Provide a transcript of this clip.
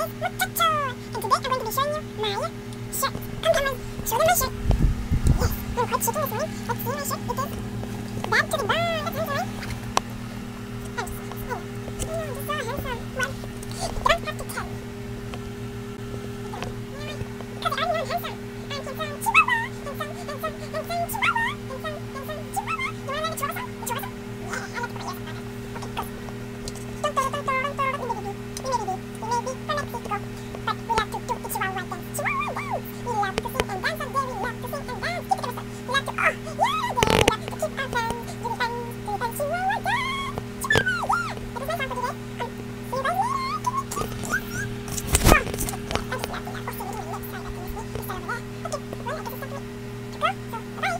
and today I'm going to be showing you my uh, shirt. Come come show them my shirt. Yes. Let's see my shirt, it is back to the back. 待ってあ